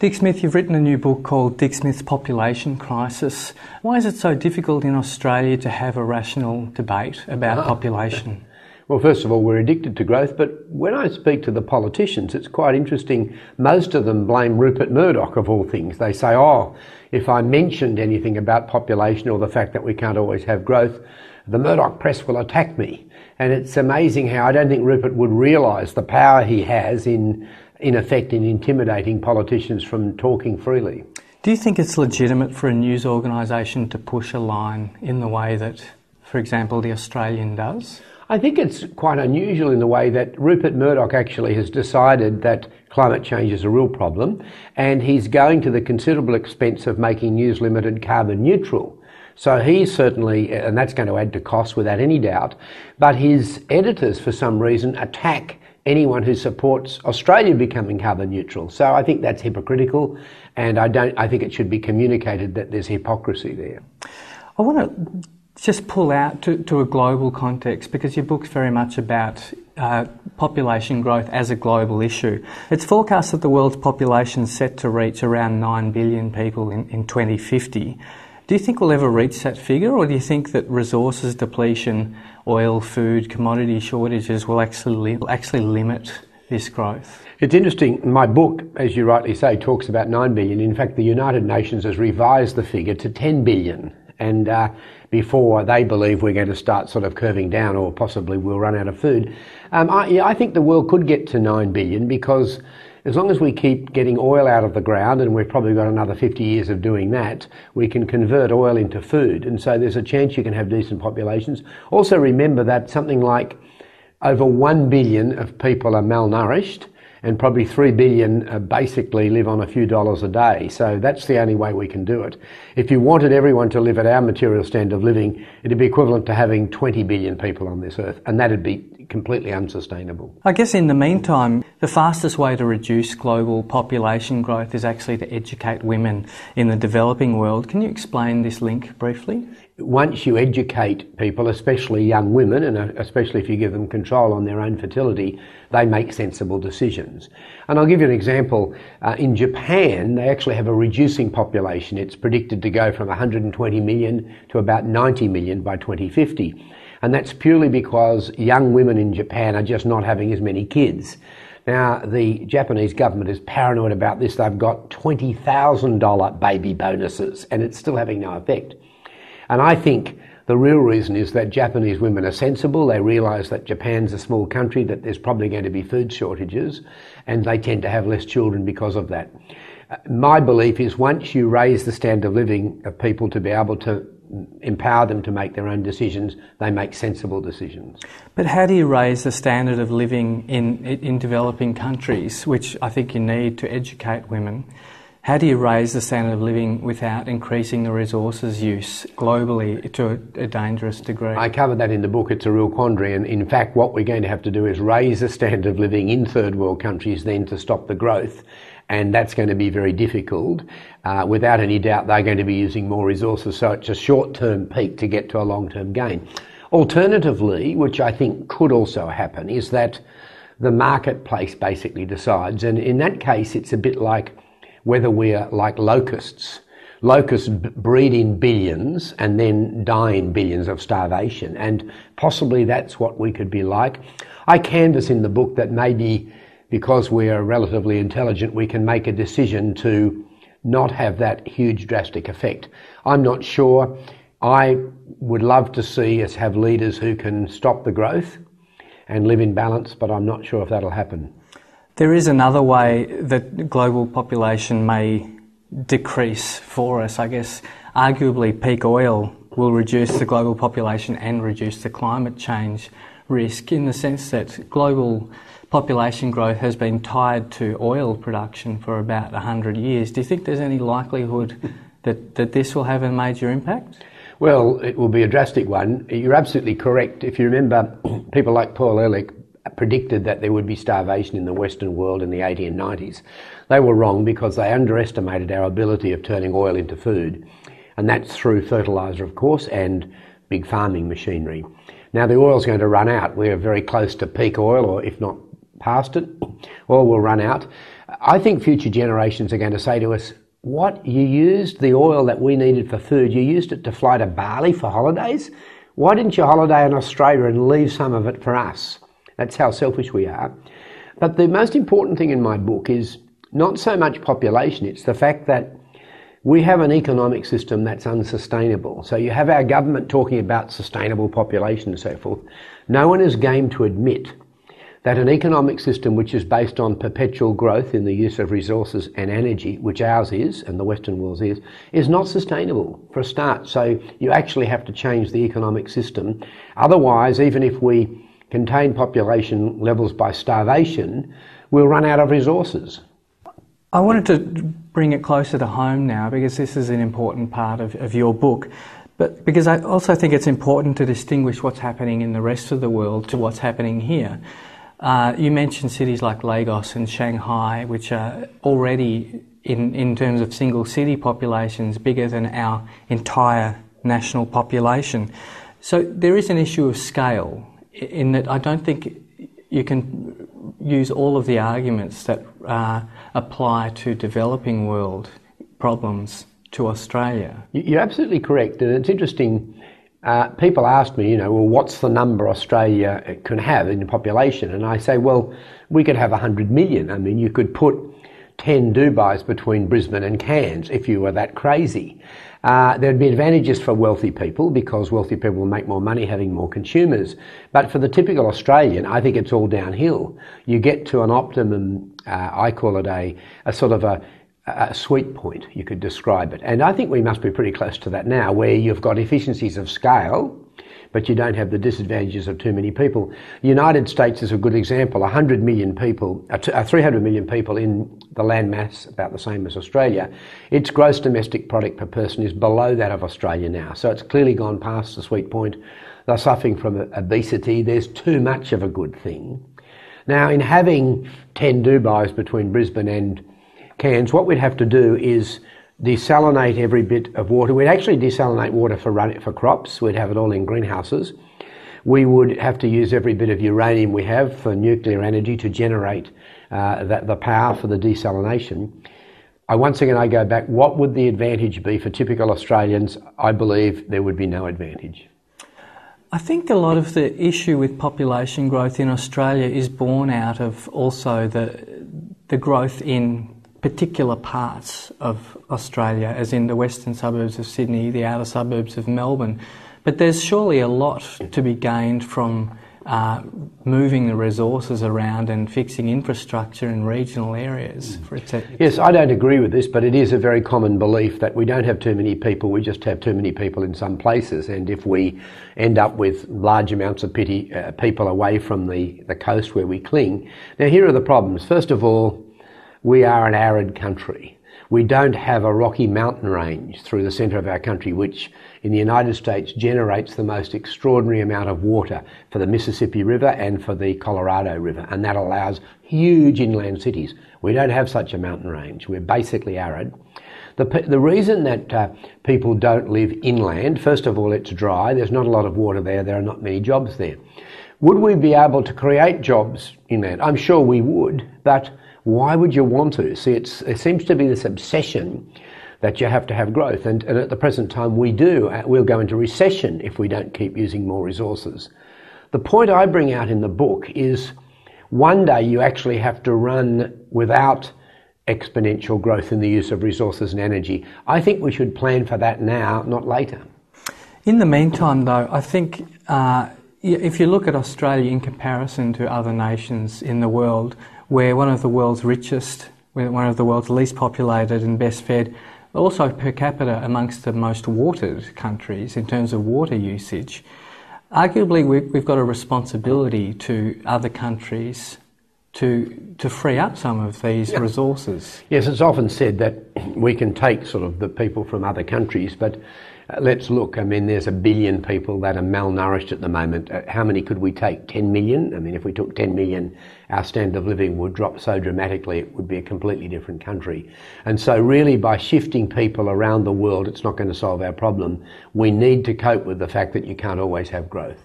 Dick Smith, you've written a new book called Dick Smith's Population Crisis. Why is it so difficult in Australia to have a rational debate about ah. population? Well, first of all, we're addicted to growth, but when I speak to the politicians, it's quite interesting. Most of them blame Rupert Murdoch, of all things. They say, oh, if I mentioned anything about population or the fact that we can't always have growth, the Murdoch press will attack me. And it's amazing how I don't think Rupert would realise the power he has in, in effect, in intimidating politicians from talking freely. Do you think it's legitimate for a news organisation to push a line in the way that, for example, The Australian does? I think it's quite unusual in the way that Rupert Murdoch actually has decided that climate change is a real problem and he's going to the considerable expense of making News Limited carbon neutral. So he's certainly, and that's going to add to costs without any doubt, but his editors for some reason attack anyone who supports Australia becoming carbon neutral. So I think that's hypocritical and I don't, I think it should be communicated that there's hypocrisy there. I want to just pull out to, to a global context because your book's very much about uh, population growth as a global issue. It's forecast that the world's population is set to reach around 9 billion people in, in 2050. Do you think we'll ever reach that figure, or do you think that resources depletion, oil, food, commodity shortages will actually, actually limit this growth? It's interesting. My book, as you rightly say, talks about 9 billion. In fact, the United Nations has revised the figure to 10 billion. And uh, before they believe we're going to start sort of curving down or possibly we'll run out of food. Um, I, I think the world could get to 9 billion because as long as we keep getting oil out of the ground, and we've probably got another 50 years of doing that, we can convert oil into food. And so there's a chance you can have decent populations. Also remember that something like over 1 billion of people are malnourished and probably 3 billion uh, basically live on a few dollars a day. So that's the only way we can do it. If you wanted everyone to live at our material standard of living, it'd be equivalent to having 20 billion people on this earth, and that'd be completely unsustainable. I guess in the meantime, the fastest way to reduce global population growth is actually to educate women in the developing world. Can you explain this link briefly? Once you educate people, especially young women, and uh, especially if you give them control on their own fertility, they make sensible decisions. And I'll give you an example. Uh, in Japan, they actually have a reducing population. It's predicted to go from 120 million to about 90 million by 2050. And that's purely because young women in Japan are just not having as many kids. Now, the Japanese government is paranoid about this. They've got $20,000 baby bonuses, and it's still having no effect. And I think the real reason is that Japanese women are sensible. They realise that Japan's a small country, that there's probably going to be food shortages, and they tend to have less children because of that. Uh, my belief is once you raise the standard of living of people to be able to empower them to make their own decisions, they make sensible decisions. But how do you raise the standard of living in, in developing countries, which I think you need to educate women? How do you raise the standard of living without increasing the resources use globally to a, dangerous degree? I covered that in the book. It's a real quandary. And in fact, what we're going to have to do is raise the standard of living in third world countries then to stop the growth. And that's going to be very difficult. Uh, without any doubt, they're going to be using more resources. So it's a short term peak to get to a long term gain. Alternatively, which I think could also happen, is that the marketplace basically decides. And in that case, it's a bit like whether we're like locusts. Locusts breed in billions and then die in billions of starvation, and possibly that's what we could be like. I canvass in the book that maybe because we're relatively intelligent, we can make a decision to not have that huge drastic effect. I'm not sure. I would love to see us have leaders who can stop the growth and live in balance, but I'm not sure if that'll happen. There is another way that global population may decrease for us. I guess arguably peak oil will reduce the global population and reduce the climate change risk in the sense that global population growth has been tied to oil production for about 100 years. Do you think there's any likelihood that, that this will have a major impact? Well, it will be a drastic one. You're absolutely correct. If you remember, people like Paul Ehrlich predicted that there would be starvation in the Western world in the 80s and 90s. They were wrong because they underestimated our ability of turning oil into food. And that's through fertiliser, of course, and big farming machinery. Now the oil's going to run out. We're very close to peak oil, or if not past it, oil will run out. I think future generations are going to say to us, what? You used the oil that we needed for food, you used it to fly to Bali for holidays? Why didn't you holiday in Australia and leave some of it for us? That's how selfish we are. But the most important thing in my book is not so much population, it's the fact that we have an economic system that's unsustainable. So you have our government talking about sustainable population and so forth. No one is game to admit that an economic system which is based on perpetual growth in the use of resources and energy, which ours is and the Western world's is, is not sustainable for a start. So you actually have to change the economic system. Otherwise, even if we contain population levels by starvation, we'll run out of resources. I wanted to bring it closer to home now because this is an important part of, of your book. But because I also think it's important to distinguish what's happening in the rest of the world to what's happening here. Uh, you mentioned cities like Lagos and Shanghai, which are already, in, in terms of single city populations, bigger than our entire national population. So there is an issue of scale in that I don't think you can use all of the arguments that uh, apply to developing world problems to Australia. You're absolutely correct, and it's interesting. Uh, people ask me, you know, well, what's the number Australia can have in the population? And I say, well, we could have 100 million. I mean, you could put 10 Dubais between Brisbane and Cairns if you were that crazy. Uh, there'd be advantages for wealthy people because wealthy people will make more money having more consumers. But for the typical Australian, I think it's all downhill. You get to an optimum, uh, I call it a, a sort of a, a sweet point, you could describe it. And I think we must be pretty close to that now, where you've got efficiencies of scale, but you don't have the disadvantages of too many people. The United States is a good example. 100 million people, uh, uh 300 million people in the land mass, about the same as Australia. Its gross domestic product per person is below that of Australia now. So it's clearly gone past the sweet point. They're suffering from obesity. There's too much of a good thing. Now, in having 10 Dubais between Brisbane and Cairns, what we'd have to do is desalinate every bit of water. We'd actually desalinate water for run for crops. We'd have it all in greenhouses. We would have to use every bit of uranium we have for nuclear energy to generate uh, that, the power for the desalination. I once again I go back. What would the advantage be for typical Australians? I believe there would be no advantage. I think a lot of the issue with population growth in Australia is born out of also the the growth in particular parts of Australia, as in the western suburbs of Sydney, the outer suburbs of Melbourne. But there's surely a lot to be gained from uh, moving the resources around and fixing infrastructure in regional areas. For yes, I don't agree with this, but it is a very common belief that we don't have too many people, we just have too many people in some places. And if we end up with large amounts of pity, uh, people away from the, the coast where we cling. Now, here are the problems. First of all, we are an arid country. We don't have a rocky mountain range through the centre of our country, which in the United States generates the most extraordinary amount of water for the Mississippi River and for the Colorado River, and that allows huge inland cities. We don't have such a mountain range. We're basically arid. The, the reason that uh, people don't live inland, first of all, it's dry. There's not a lot of water there. There are not many jobs there. Would we be able to create jobs inland? I'm sure we would, but why would you want to? See, it seems to be this obsession that you have to have growth, and, and at the present time we do. Uh, we'll go into recession if we don't keep using more resources. The point I bring out in the book is one day you actually have to run without exponential growth in the use of resources and energy. I think we should plan for that now, not later. In the meantime, though, I think uh, if you look at Australia in comparison to other nations in the world, we're one of the world's richest, we're one of the world's least populated and best fed, also per capita amongst the most watered countries in terms of water usage. Arguably, we've got a responsibility to other countries to to free up some of these yeah. resources. Yes, it's often said that we can take sort of the people from other countries, but let's look. I mean, there's a billion people that are malnourished at the moment. Uh, how many could we take? 10 million? I mean, if we took 10 million, our standard of living would drop so dramatically, it would be a completely different country. And so, really, by shifting people around the world, it's not going to solve our problem. We need to cope with the fact that you can't always have growth.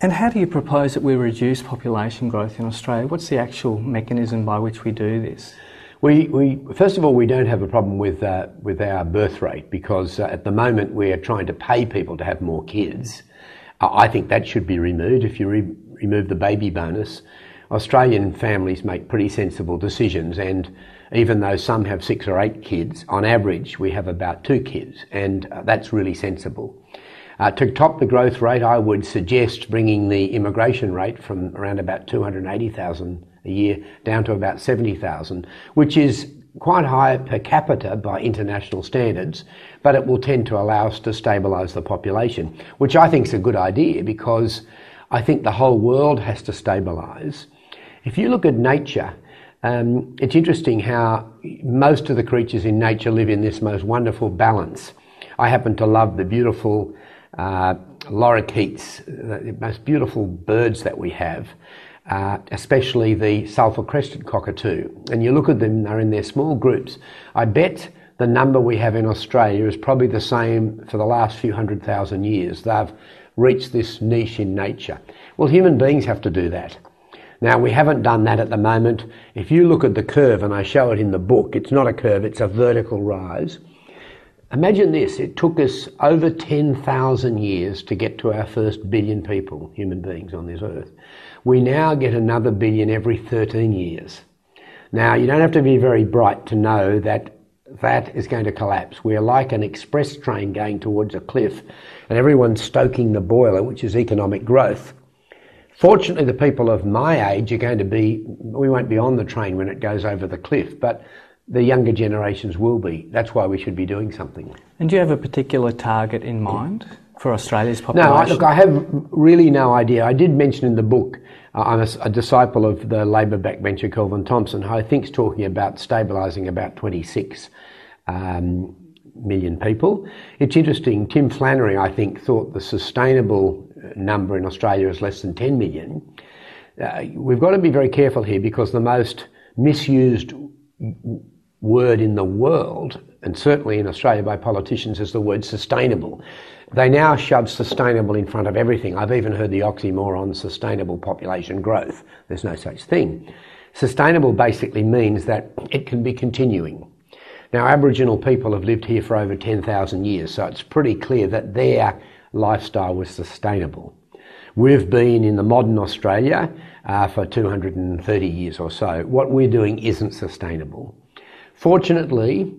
And how do you propose that we reduce population growth in Australia? What's the actual mechanism by which we do this? We, we, first of all, we don't have a problem with, uh, with our birth rate because uh, at the moment we are trying to pay people to have more kids. Uh, I think that should be removed. If you re- remove the baby bonus, Australian families make pretty sensible decisions, and even though some have six or eight kids, on average we have about two kids, and uh, that's really sensible. Uh, to top the growth rate, I would suggest bringing the immigration rate from around about 280,000 a year down to about 70,000, which is quite high per capita by international standards, but it will tend to allow us to stabilise the population, which I think is a good idea because I think the whole world has to stabilise. If you look at nature, um, it's interesting how most of the creatures in nature live in this most wonderful balance. I happen to love the beautiful uh, lorikeets, the most beautiful birds that we have uh, especially the sulphur crested cockatoo. And you look at them, they're in their small groups. I bet the number we have in Australia is probably the same for the last few hundred thousand years. They've reached this niche in nature. Well, human beings have to do that. Now, we haven't done that at the moment. If you look at the curve, and I show it in the book, it's not a curve, it's a vertical rise. Imagine this it took us over 10,000 years to get to our first billion people, human beings on this earth. We now get another billion every 13 years. Now, you don't have to be very bright to know that that is going to collapse. We're like an express train going towards a cliff, and everyone's stoking the boiler, which is economic growth. Fortunately, the people of my age are going to be, we won't be on the train when it goes over the cliff, but the younger generations will be. That's why we should be doing something. And do you have a particular target in mind? for Australia's population? No, look, I have really no idea. I did mention in the book, uh, I'm a, a, disciple of the Labor backbencher Kelvin Thomson, who I think is talking about stabilising about 26 um, million people. It's interesting, Tim Flannery, I think, thought the sustainable number in Australia is less than 10 million. Uh, we've got to be very careful here because the most misused word in the world, and certainly in Australia by politicians, is the word sustainable. They now shove sustainable in front of everything. I've even heard the oxymoron sustainable population growth. There's no such thing. Sustainable basically means that it can be continuing. Now, Aboriginal people have lived here for over 10,000 years, so it's pretty clear that their lifestyle was sustainable. We've been in the modern Australia uh, for 230 years or so. What we're doing isn't sustainable. Fortunately,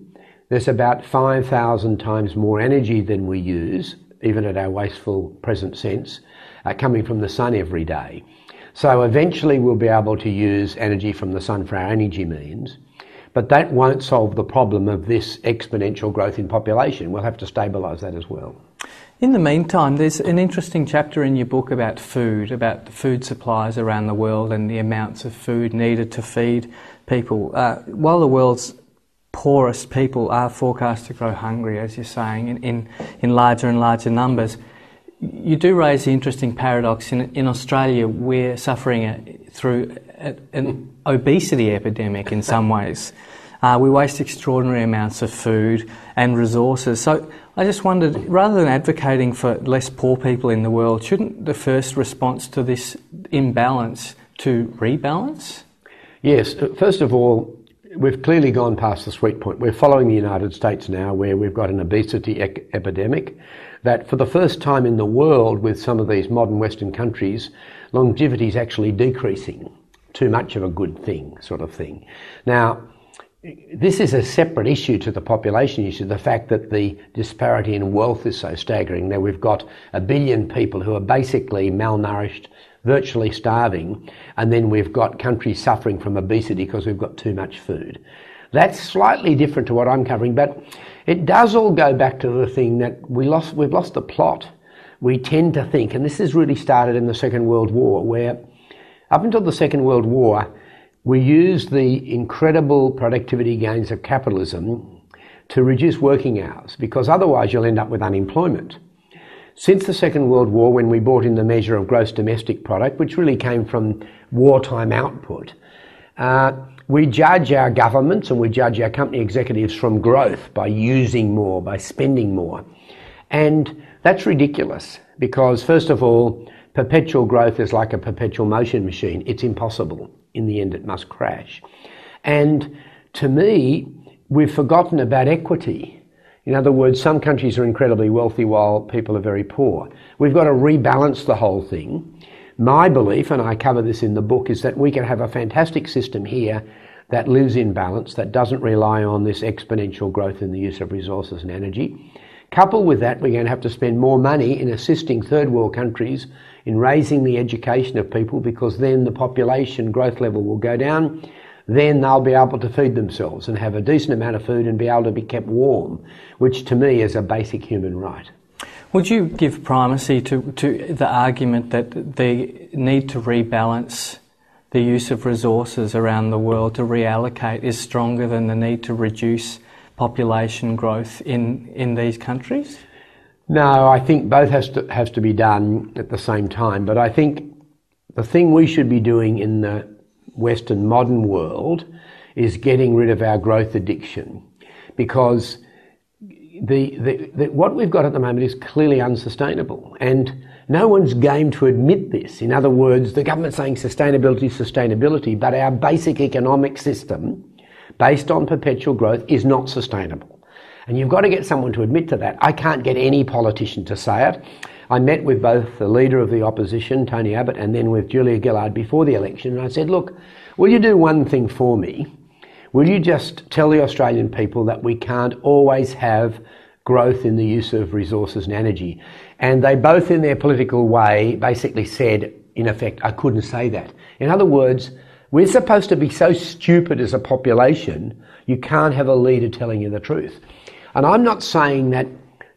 there's about 5,000 times more energy than we use even at our wasteful present sense, uh, coming from the sun every day. So eventually we'll be able to use energy from the sun for our energy means, but that won't solve the problem of this exponential growth in population. We'll have to stabilise that as well. In the meantime, there's an interesting chapter in your book about food, about the food supplies around the world and the amounts of food needed to feed people. Uh, while the world's poorest people are forecast to grow hungry, as you're saying, in, in, in larger and larger numbers. You do raise the interesting paradox. In, in Australia, we're suffering a, through a, an obesity epidemic in some ways. Uh, we waste extraordinary amounts of food and resources. So I just wondered, rather than advocating for less poor people in the world, shouldn't the first response to this imbalance to rebalance? Yes. First of all, we've clearly gone past the sweet point. We're following the United States now, where we've got an obesity epidemic. That for the first time in the world, with some of these modern Western countries, longevity is actually decreasing. Too much of a good thing, sort of thing. Now, this is a separate issue to the population issue, the fact that the disparity in wealth is so staggering. Now we've got a billion people who are basically malnourished, virtually starving, and then we've got countries suffering from obesity because we've got too much food. That's slightly different to what I'm covering, but it does all go back to the thing that we lost, we've lost the plot. We tend to think, and this has really started in the Second World War, where up until the Second World War, we used the incredible productivity gains of capitalism to reduce working hours because otherwise you'll end up with unemployment. Since the Second World War, when we brought in the measure of gross domestic product, which really came from wartime output, uh, we judge our governments and we judge our company executives from growth by using more, by spending more. And that's ridiculous because, first of all, perpetual growth is like a perpetual motion machine. It's impossible. In the end, it must crash. And to me, we've forgotten about equity. In other words, some countries are incredibly wealthy while people are very poor. We've got to rebalance the whole thing. My belief, and I cover this in the book, is that we can have a fantastic system here that lives in balance, that doesn't rely on this exponential growth in the use of resources and energy. Coupled with that, we're going to have to spend more money in assisting third world countries in raising the education of people because then the population growth level will go down. Then they'll be able to feed themselves and have a decent amount of food and be able to be kept warm, which to me is a basic human right. Would you give primacy to, to the argument that the need to rebalance the use of resources around the world to reallocate is stronger than the need to reduce population growth in, in these countries? No, I think both has to has to be done at the same time. But I think the thing we should be doing in the Western modern world is getting rid of our growth addiction, because the, the, the, what we've got at the moment is clearly unsustainable, and no one's game to admit this. In other words, the government's saying sustainability, is sustainability, but our basic economic system, based on perpetual growth, is not sustainable. And you've got to get someone to admit to that. I can't get any politician to say it. I met with both the leader of the opposition, Tony Abbott, and then with Julia Gillard before the election, and I said, Look, will you do one thing for me? Will you just tell the Australian people that we can't always have growth in the use of resources and energy? And they both, in their political way, basically said, in effect, I couldn't say that. In other words, we're supposed to be so stupid as a population, you can't have a leader telling you the truth. And I'm not saying that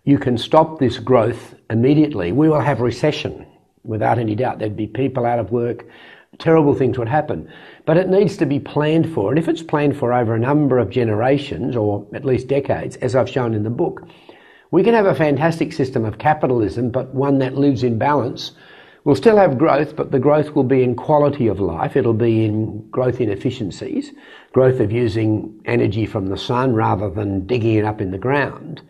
you can stop this growth immediately. We will have recession, without any doubt. There'd be people out of work, terrible things would happen. But it needs to be planned for. And if it's planned for over a number of generations, or at least decades, as I've shown in the book, we can have a fantastic system of capitalism, but one that lives in balance. We'll still have growth, but the growth will be in quality of life. It'll be in growth in efficiencies growth of using energy from the sun rather than digging it up in the ground.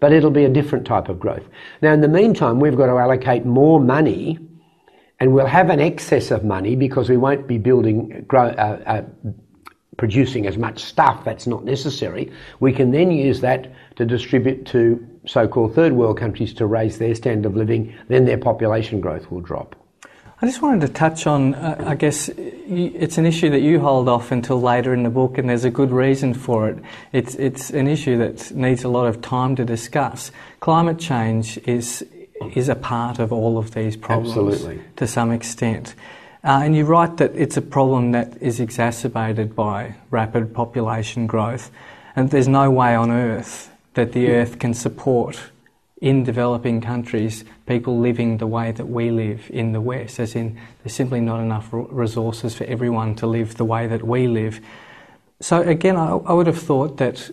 But it'll be a different type of growth. Now, in the meantime, we've got to allocate more money and we'll have an excess of money because we won't be building, grow, uh, uh, producing as much stuff that's not necessary. We can then use that to distribute to so-called third world countries to raise their standard of living. Then their population growth will drop. I just wanted to touch on, uh, I guess, it's an issue that you hold off until later in the book, and there's a good reason for it. It's, it's an issue that needs a lot of time to discuss. Climate change is, is a part of all of these problems Absolutely. to some extent. Uh, and you write that it's a problem that is exacerbated by rapid population growth, and there's no way on earth that the earth can support in developing countries people living the way that we live in the West, as in there's simply not enough resources for everyone to live the way that we live. So, again, I, I would have thought that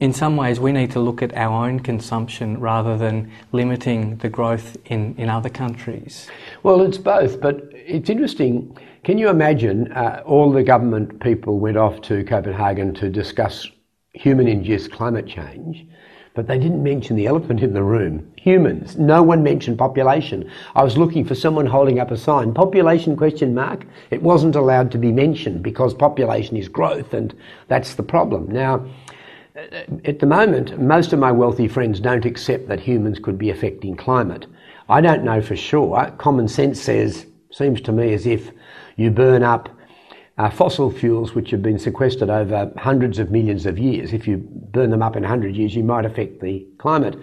in some ways we need to look at our own consumption rather than limiting the growth in, in other countries. Well, it's both, but it's interesting. Can you imagine uh, all the government people went off to Copenhagen to discuss human induced climate change? But they didn't mention the elephant in the room humans. No one mentioned population. I was looking for someone holding up a sign, population question mark. It wasn't allowed to be mentioned because population is growth, and that's the problem. Now, at the moment, most of my wealthy friends don't accept that humans could be affecting climate. I don't know for sure. Common sense says, seems to me as if you burn up uh, fossil fuels which have been sequestered over hundreds of millions of years. If you burn them up in 100 years, you might affect the climate.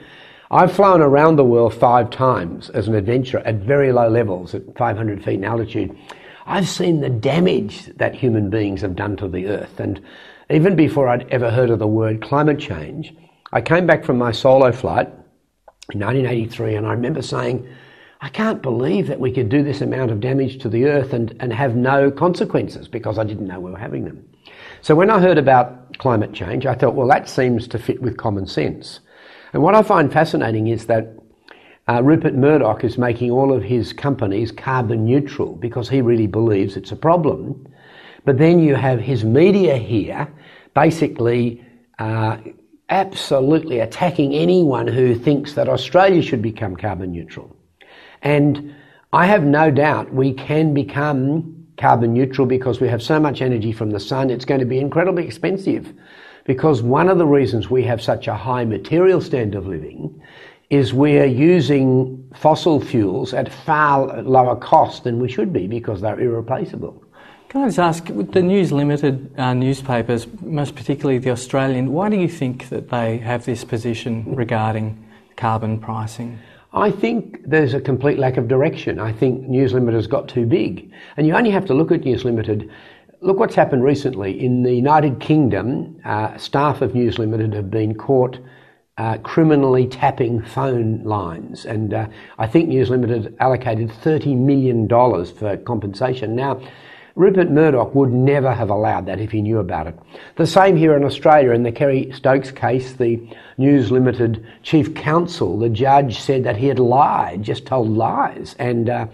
I've flown around the world five times as an adventurer at very low levels, at 500 feet in altitude. I've seen the damage that human beings have done to the earth. And even before I'd ever heard of the word climate change, I came back from my solo flight in 1983 and I remember saying, I can't believe that we could do this amount of damage to the earth and, and have no consequences because I didn't know we were having them. So when I heard about climate change, I thought, well, that seems to fit with common sense. And what I find fascinating is that uh, Rupert Murdoch is making all of his companies carbon neutral because he really believes it's a problem. But then you have his media here basically uh, absolutely attacking anyone who thinks that Australia should become carbon neutral. And I have no doubt we can become carbon neutral because we have so much energy from the sun, it's going to be incredibly expensive. Because one of the reasons we have such a high material standard of living is we're using fossil fuels at far lower cost than we should be because they're irreplaceable. Can I just ask, with the News Limited uh, newspapers, most particularly the Australian, why do you think that they have this position regarding carbon pricing? I think there's a complete lack of direction. I think News Limited has got too big. And you only have to look at News Limited. Look what's happened recently. In the United Kingdom, uh, staff of News Limited have been caught uh, criminally tapping phone lines. And uh, I think News Limited allocated $30 million for compensation. Now, Rupert Murdoch would never have allowed that if he knew about it. The same here in Australia. In the Kerry Stokes case, the News Limited chief counsel, the judge said that he had lied, just told lies. And uh,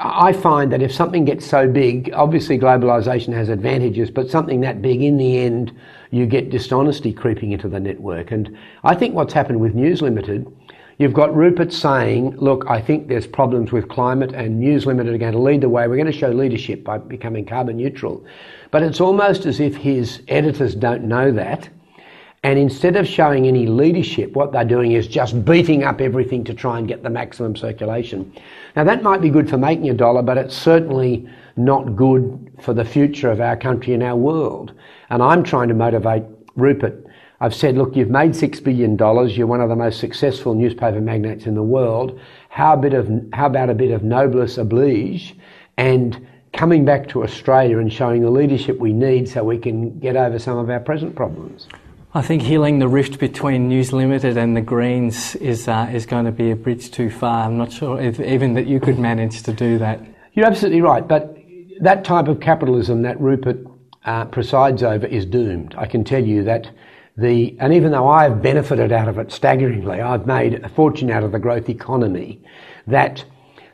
I find that if something gets so big, obviously globalisation has advantages, but something that big, in the end, you get dishonesty creeping into the network. And I think what's happened with News Limited You've got Rupert saying, look, I think there's problems with climate and News Limited are going to lead the way. We're going to show leadership by becoming carbon neutral. But it's almost as if his editors don't know that. And instead of showing any leadership, what they're doing is just beating up everything to try and get the maximum circulation. Now, that might be good for making a dollar, but it's certainly not good for the future of our country and our world. And I'm trying to motivate Rupert I've said, look, you've made $6 billion. You're one of the most successful newspaper magnates in the world. How, bit of, how about a bit of noblesse oblige and coming back to Australia and showing the leadership we need so we can get over some of our present problems? I think healing the rift between News Limited and the Greens is, uh, is going to be a bridge too far. I'm not sure if even that you could manage to do that. You're absolutely right, but that type of capitalism that Rupert uh, presides over is doomed. I can tell you that the, and even though I've benefited out of it staggeringly, I've made a fortune out of the growth economy, that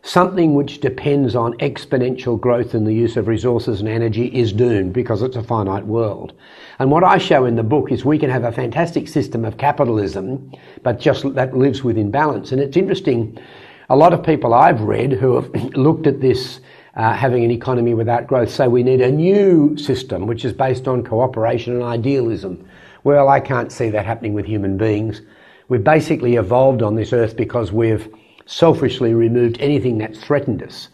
something which depends on exponential growth in the use of resources and energy is doomed because it's a finite world. And what I show in the book is we can have a fantastic system of capitalism, but just that lives within balance. And it's interesting, a lot of people I've read who have looked at this uh, having an economy without growth say we need a new system which is based on cooperation and idealism. Well, I can't see that happening with human beings. We've basically evolved on this earth because we've selfishly removed anything that threatened us.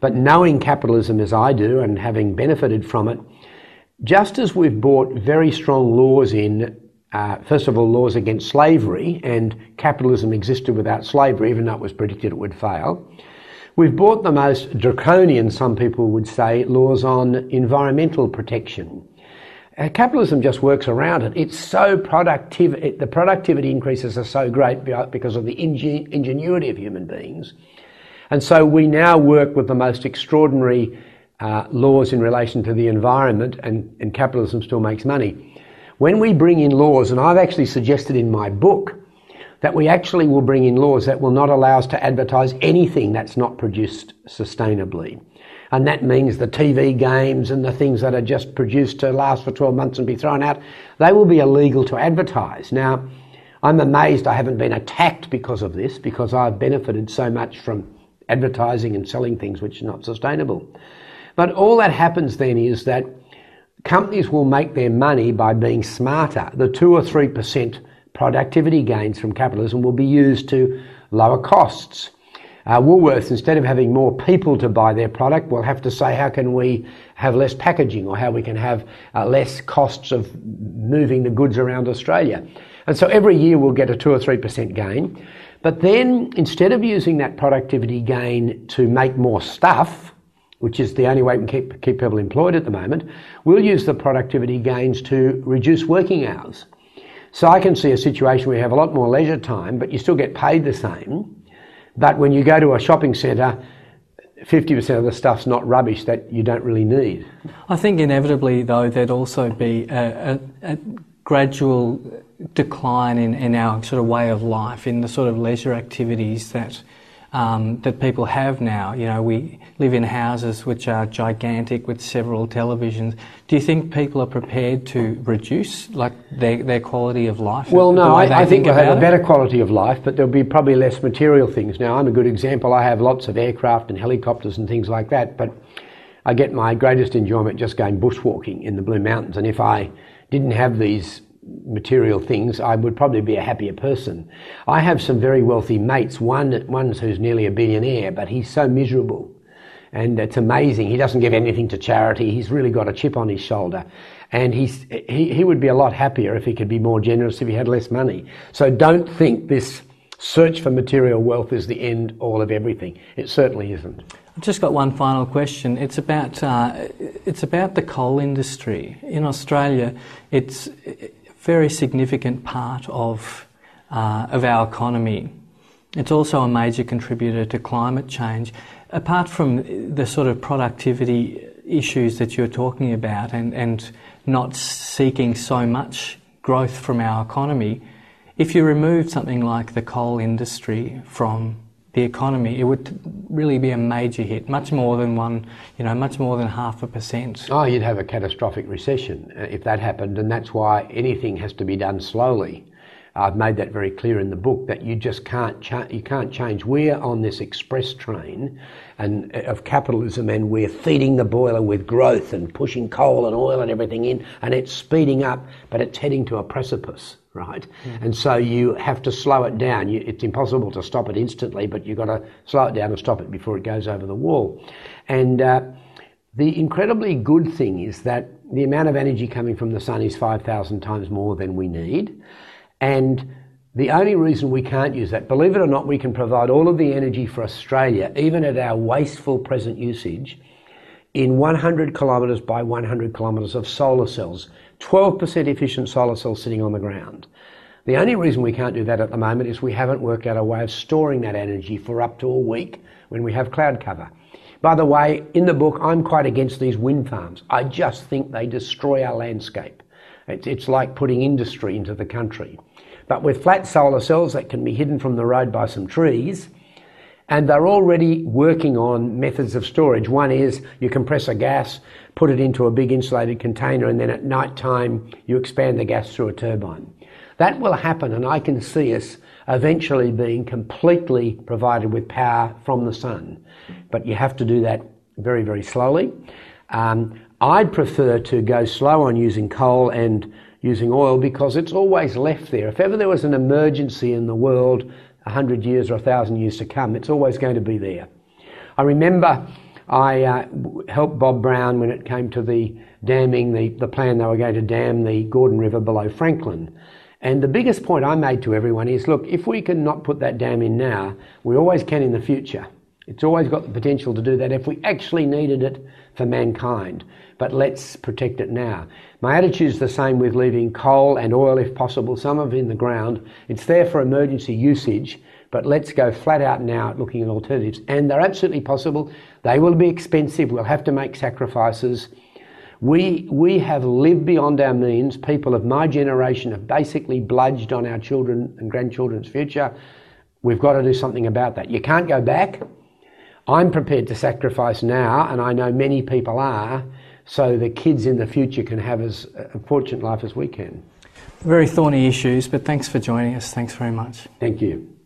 But knowing capitalism as I do and having benefited from it, just as we've brought very strong laws in, uh, first of all, laws against slavery, and capitalism existed without slavery, even though it was predicted it would fail. We've brought the most draconian, some people would say, laws on environmental protection. Uh, capitalism just works around it. It's so productive, it, the productivity increases are so great because of the ingen- ingenuity of human beings. And so we now work with the most extraordinary uh, laws in relation to the environment, and, and capitalism still makes money. When we bring in laws, and I've actually suggested in my book that we actually will bring in laws that will not allow us to advertise anything that's not produced sustainably and that means the TV games and the things that are just produced to last for 12 months and be thrown out, they will be illegal to advertise. Now, I'm amazed I haven't been attacked because of this, because I've benefited so much from advertising and selling things which are not sustainable. But all that happens then is that companies will make their money by being smarter. The 2 or 3% productivity gains from capitalism will be used to lower costs uh, Woolworths, instead of having more people to buy their product, will have to say, how can we have less packaging or how we can have uh, less costs of moving the goods around Australia. And so every year we'll get a 2 or 3% gain. But then instead of using that productivity gain to make more stuff, which is the only way we can keep, keep people employed at the moment, we'll use the productivity gains to reduce working hours. So I can see a situation where you have a lot more leisure time, but you still get paid the same but when you go to a shopping centre, 50% of the stuff's not rubbish that you don't really need. I think inevitably, though, there'd also be a, a, a gradual decline in, in our sort of way of life, in the sort of leisure activities that um, that people have now. You know, we live in houses which are gigantic with several televisions. Do you think people are prepared to reduce like their, their quality of life? Well, no, I, I, think, they'll have a better quality of life, but there'll be probably less material things. Now, I'm a good example. I have lots of aircraft and helicopters and things like that, but I get my greatest enjoyment just going bushwalking in the Blue Mountains. And if I didn't have these material things, I would probably be a happier person. I have some very wealthy mates. One, one's who's nearly a billionaire, but he's so miserable. And it's amazing. He doesn't give anything to charity. He's really got a chip on his shoulder. And he's, he, he would be a lot happier if he could be more generous if he had less money. So don't think this search for material wealth is the end all of everything. It certainly isn't. I've just got one final question. It's about uh, it's about the coal industry in Australia. It's very significant part of uh, of our economy. It's also a major contributor to climate change. Apart from the sort of productivity issues that you're talking about, and and not seeking so much growth from our economy, if you remove something like the coal industry from the economy, it would really be a major hit, much more than one, you know, much more than half a percent. Oh, you'd have a catastrophic recession uh, if that happened, and that's why anything has to be done slowly. I've made that very clear in the book that you just can't cha- you can't change. We're on this express train, and uh, of capitalism, and we're feeding the boiler with growth and pushing coal and oil and everything in, and it's speeding up, but it's heading to a precipice right? Mm-hmm. And so you have to slow it down. You, it's impossible to stop it instantly, but you've got to slow it down and stop it before it goes over the wall. And uh, the incredibly good thing is that the amount of energy coming from the sun is 5,000 times more than we need. And the only reason we can't use that, believe it or not, we can provide all of the energy for Australia, even at our wasteful present usage, in 100 kilometres by 100 kilometres of solar cells 12% efficient solar cells sitting on the ground. The only reason we can't do that at the moment is we haven't worked out a way of storing that energy for up to a week when we have cloud cover. By the way, in the book, I'm quite against these wind farms. I just think they destroy our landscape. It's, like putting industry into the country. But with flat solar cells that can be hidden from the road by some trees, and they're already working on methods of storage. One is you compress a gas, put it into a big insulated container, and then at night time you expand the gas through a turbine. That will happen, and I can see us eventually being completely provided with power from the sun. But you have to do that very, very slowly. Um, I'd prefer to go slow on using coal and using oil because it's always left there. If ever there was an emergency in the world, 100 years or 1,000 years to come. It's always going to be there. I remember I uh, helped Bob Brown when it came to the damming, the, the plan they were going to dam the Gordon River below Franklin. And the biggest point I made to everyone is look, if we can not put that dam in now, we always can in the future. It's always got the potential to do that if we actually needed it for mankind. But let's protect it now. My attitude is the same with leaving coal and oil, if possible, some of it in the ground. It's there for emergency usage, but let's go flat out now at looking at alternatives. And they're absolutely possible. They will be expensive. We'll have to make sacrifices. We, we have lived beyond our means. People of my generation have basically bludged on our children and grandchildren's future. We've got to do something about that. You can't go back. I'm prepared to sacrifice now, and I know many people are, so the kids in the future can have as a fortunate life as we can. Very thorny issues, but thanks for joining us. Thanks very much. Thank you.